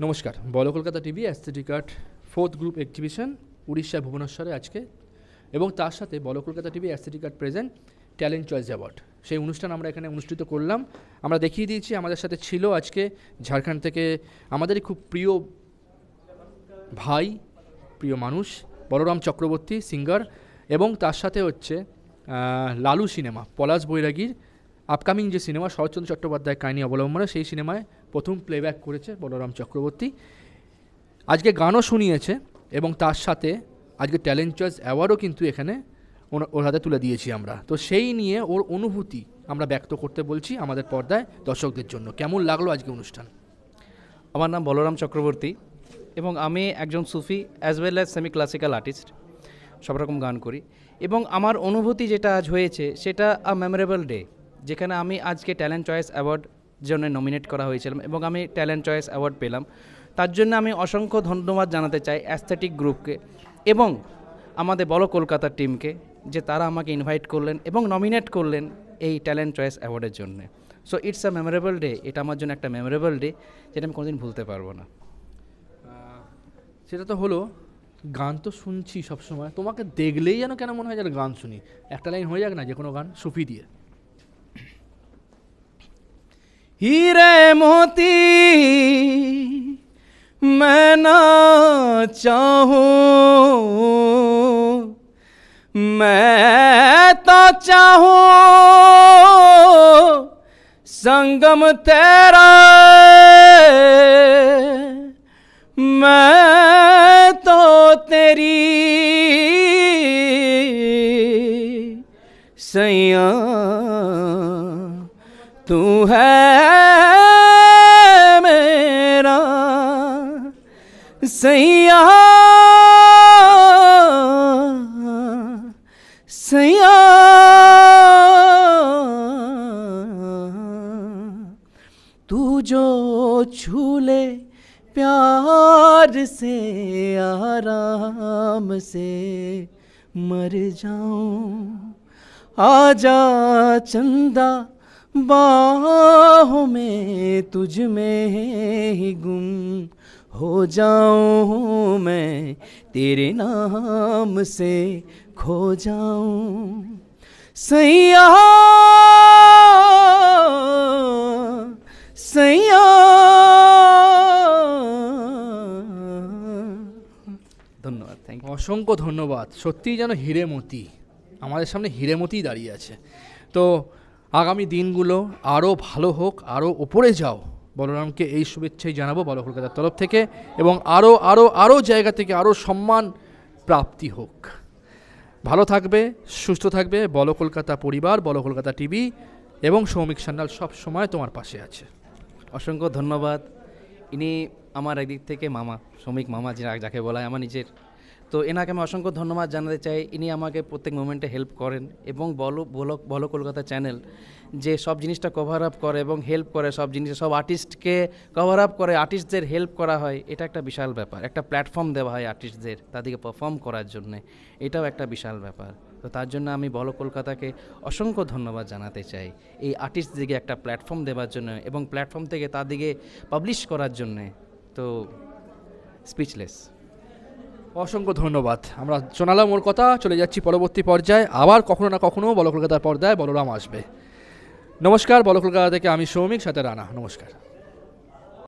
নমস্কার, Bol Kolkata TV, aesthetic art, fourth group exhibition, Orissa ভুবনেশ্বরে আজকে। এবং তার সাথে Bol Kolkata TV, aesthetic art present, talent choice award. সেই অনুষ্ঠান আমরা এখানে অনুষ্ঠিত করলাম। আমরা দেখিয়ে দিয়েছি, আমাদের সাথে ছিল আজকে ঝাড়খণ্ড থেকে আমাদেরই খুব প্রিয় ভাই, প্রিয় মানুষ, বলরাম চক্রবর্তী, সিঙ্গার, এবং তার সাথে হচ্ছে লালু সিনেমা, পলাশ বৈরাগীর আপকামিং যে সিনেমা, শরৎচন্দ্র চট্টোপাধ্যায় কাহিনী অবলম্বনে, সেই সিনেমায় প্রথম প্লেব্যাক করেছে বলরাম চক্রবর্তী। আজকে গানও শুনিয়েছে এবং তার সাথে আজকে ট্যালেন্ট চয়েস অ্যাওয়ার্ডও কিন্তু এখানে ওর হাতে তুলে দিয়েছি আমরা। তো সেই নিয়ে ওর অনুভূতি আমরা ব্যক্ত করতে বলছি আমাদের পর্দায় দর্শকদের জন্য। কেমন লাগল আজকে অনুষ্ঠান? আমার নাম বলরাম চক্রবর্তী এবং আমি একজন Sufi as well as semi classical artist সব রকম গান করি। এবং আমার অনুভূতি যেটা আজ হয়েছে সেটা আ মেমোরেবল ডে যেখানে আমি আজকে ট্যালেন্ট চয়েস অ্যাওয়ার্ড জন্য নমিনেট করা হয়েছিলাম এবং আমি ট্যালেন্ট চয়েস অ্যাওয়ার্ড পেলাম। তার জন্য আমি অসংখ্য ধন্যবাদ জানাতে চাই অ্যাস্থেটিক গ্রুপকে এবং আমাদের বলো কলকাতার টিমকে যে তারা আমাকে ইনভাইট করলেন এবং নমিনেট করলেন এই ট্যালেন্ট চয়েস অ্যাওয়ার্ডের জন্য। So it's a memorable day এটা আমার জন্য একটা মেমোরেবল ডে যেটা আমি কোনোদিন ভুলতে পারব না। সেটা তো হলো, গান তো শুনছি সবসময়। তোমাকে দেখলেই যেন কেন মনে হয় যেন গান শুনি। একটা লাইন হয়ে যাক না যে কোনো গান সুফি দিয়ে। हीरे मोती, मैं ना चाहूँ, मैं तो चाहूँ संगम तेरा, मैं तो तेरी सैया, तू है सैया सैया। तू जो छूले प्यार से आराम से मर जाऊँ आजा चंदा बाहों में तुझ में ही गुम हो जाऊं मैं तेरे नाम से खो जाऊं सैया सैया ধন্যবাদ থ্যাংক ইউ অসংখ্য ধন্যবাদ সত্যিই যেন হিরেমতি আমাদের সামনে হিরেমতি দাঁড়িয়ে আছে তো আগামী দিনগুলো আরও ভালো হোক, আরও ওপরে যাও। বলরামকে এই শুভেচ্ছাই জানাব বলো কলকাতার তরফ থেকে এবং আরও আরও আরও জায়গা থেকে আরও সম্মান প্রাপ্তি হোক। ভালো থাকবে, সুস্থ থাকবে বলো কলকাতা পরিবার, বলো কলকাতা টিভি এবং সৌমিক সান্যাল সব সময় তোমার পাশে আছে। অসংখ্য ধন্যবাদ। ইনি আমার একদিক থেকে মামা শ্রমিক মামা, যাকে বলা হয় আমার নিজের তো এনাকে আমি অসংখ্য ধন্যবাদ জানাতে চাই। ইনি আমাকে প্রত্যেক মোমেন্টে হেল্প করেন এবং বলো বলো বলো কলকাতা চ্যানেল যে সব জিনিসটা কভার আপ করে এবং হেল্প করে সব জিনিস, সব আর্টিস্টকে কভার আপ করে আর্টিস্টদের হেল্প করা হয়, এটা একটা বিশাল ব্যাপার। একটা প্ল্যাটফর্ম দেওয়া হয় আর্টিস্টদের তাদেরকে পারফর্ম করার জন্যে, এটাও একটা বিশাল ব্যাপার। তো তার জন্য আমি বলো কলকাতাকে অসংখ্য ধন্যবাদ জানাতে চাই এই আর্টিস্টদেরকে একটা প্ল্যাটফর্ম দেওয়ার জন্য এবং প্ল্যাটফর্ম থেকে তাদেরকে পাবলিশ করার জন্যে। তো স্পিচলেস অসংখ্য ধন্যবাদ। আমরা শোনালাম ওর কথা, চলে যাচ্ছি পরবর্তী পর্যায়ে। আবার কখনো না কখনো বল কলকাতার পর্দায় বলরাম আসবে। নমস্কার, বল কলকাতা থেকে আমি সৌমিক, সাথে রানা। নমস্কার।